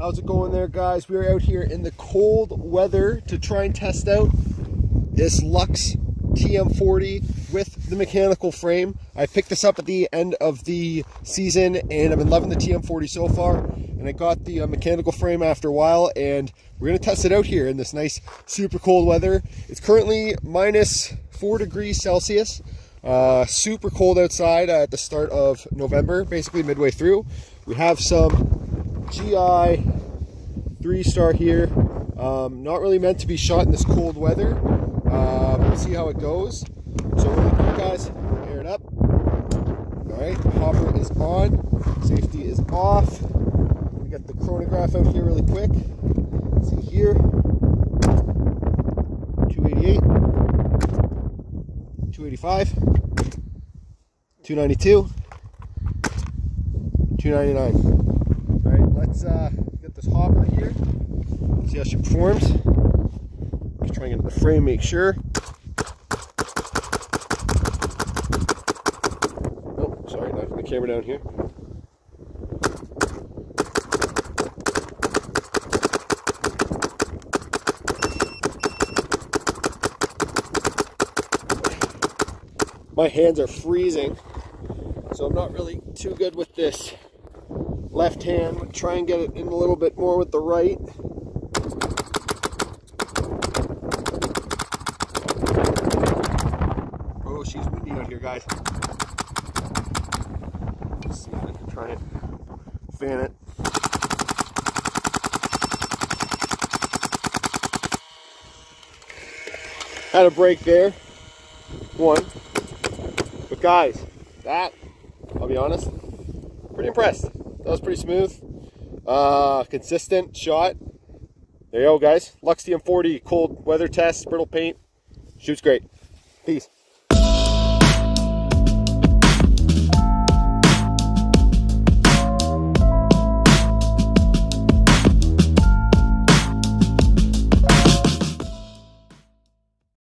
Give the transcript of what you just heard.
How's it going there, guys? We're out here in the cold weather to try and test out this Luxe TM40 with the mechanical frame. I picked this up at the end of the season and I've been loving the TM40 so far. And I got the uh, mechanical frame after a while and we're gonna test it out here in this nice super cold weather. It's currently minus four degrees Celsius. Uh, super cold outside at the start of November, basically midway through. We have some GI three star here. Um, not really meant to be shot in this cold weather. Uh, we'll see how it goes. So really quick guys, air it up. All right, hopper is on, safety is off. We got the chronograph out here really quick. Let's see here, 288. 285, 292, 299. Let's uh, get this hopper here, see how she performs. Just trying to get the frame, make sure. Oh, sorry, knocking the camera down here. my hands are freezing, so I'm not really too good with this left hand. Try and get it in a little bit more with the right. Oh, she's windy out here, guys. Let's see if I can try and fan it. Had a break there. One But guys, that, I'll be honest, pretty impressed. That was pretty smooth. Uh, consistent shot. There you go, guys. Luxe TM40 cold weather test, brittle paint. Shoots great. Peace.